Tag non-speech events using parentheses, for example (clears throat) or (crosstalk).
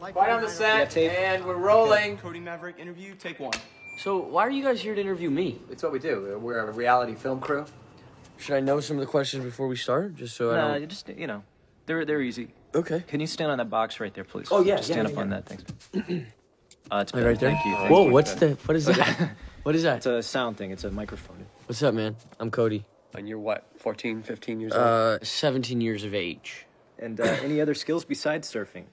Right on the set, and we're rolling. Cody Maverick interview, take one. So why are you guys here to interview me? It's what we do. We're a reality film crew. Should I know some of the questions before we start, just so I don't? you just you know, they're they're easy. Okay. Can you stand on that box right there, please? Oh, yeah, Just yeah, stand yeah, up on that. Thanks. (clears throat) Uh, it's oh, right, right there. Thank you. thank Whoa, you. what's the? What is that? (laughs) what is that? It's a sound thing. It's a microphone. What's up, man? I'm Cody. And you're what, 14, 15 years uh, old? Uh, 17 years of age. And uh, any other skills besides surfing?